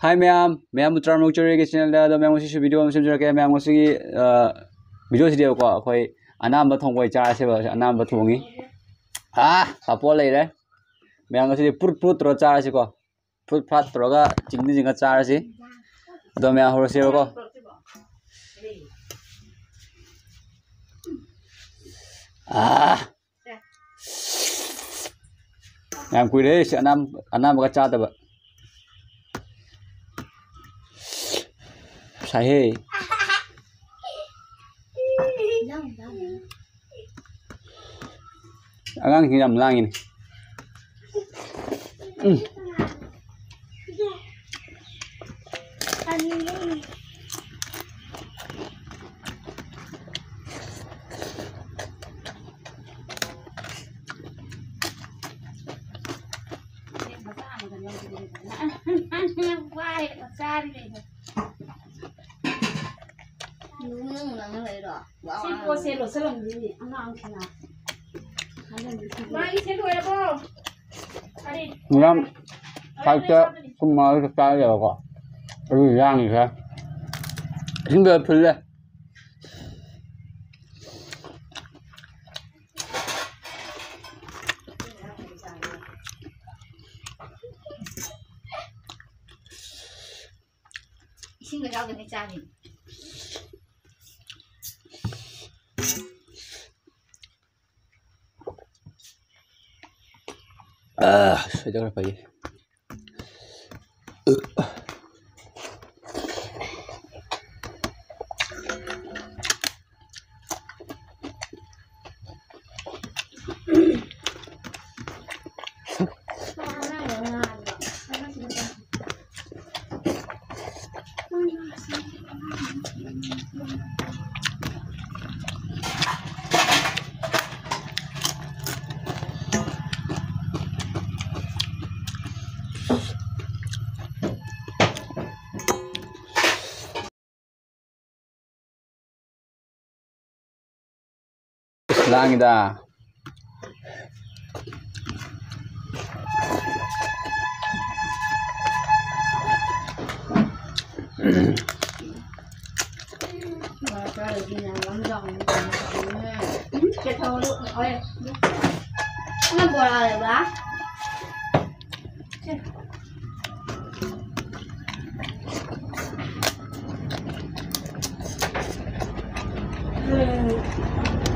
हाय ma'am ma'am Uttara मोचरी के channel दा दो मैम उसी से वीडियो में समझ रखे मैम उसी की वीडियो से दियो को कोई अनाम बथों कोई चार से अनाम बथोंगी आ पापो ले रे मैम उसी पुट पुट रो चार से को पुट फाट रोगा चिंगनी जिंगा चार से दो मैम हो से को आ मैम कोई रे अनाम अनाम का चार दबा Sahe. Agang hiram lang ini. Hmm. 先过些螺丝冷鱼，俺那俺看啦。妈，一千多呀不？阿弟。你让他这干嘛？这干了个，这是让你看，你不要喷了。xin người giao về cái cha mình Ah, sudah berapa 이슬람이다. 하나 뭐라 그래 봐? 음.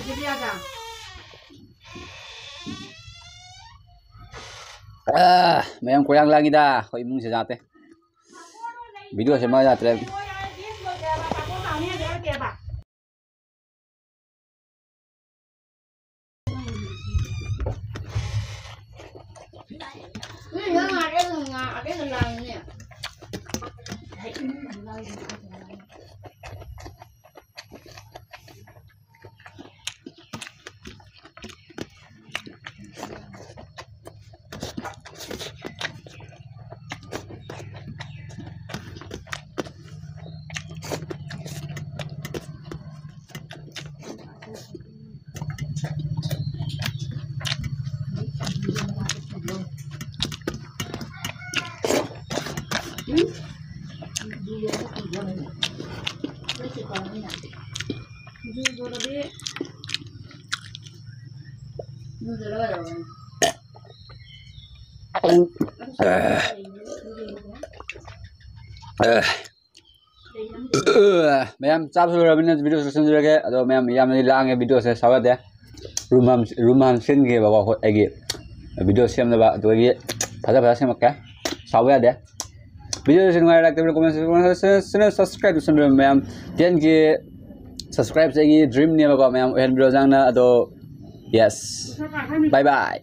sige dia ka. Ah, ma'am ko yang langida. Ko imong sa jate. Video sa mga jate. 你看俺这个俺这个男 ꯃꯌꯥꯝ ꯆꯥꯕꯁꯨ ꯂꯣꯏꯔꯕꯅꯤꯅ ꯚꯤꯗꯤꯑꯣꯁꯨ ꯁꯦꯝꯖꯔꯒꯦ ꯑꯗꯣ ꯃꯌꯥꯝ ꯌꯥꯝꯅꯗꯤ ꯂꯥꯡꯉꯦ ꯚꯤꯗꯤꯑꯣꯁꯦ ꯁꯥꯎꯒꯠꯇꯦ ꯔꯨꯝ ꯍꯥꯝ ꯔꯨꯝ ꯍꯥꯝ ꯁꯤꯟꯒꯦꯕꯀꯣ ꯑꯩꯈꯣꯏ ꯑꯩꯒꯤ ꯚꯤꯗꯤꯑꯣ ꯁꯦꯝꯅꯕ ꯑꯗꯨꯒꯤ ꯐꯖ ꯐꯖ ꯁꯦꯝꯃꯛꯀꯦ ꯁꯥꯎꯕ ꯌꯥꯗꯦ Video ini kembali like, tapi komen, subscribe, subscribe, subscribe, ma'am. Tian ki subscribe saya dream ni apa ma'am. Uhan video jang na atau yes. Bye bye.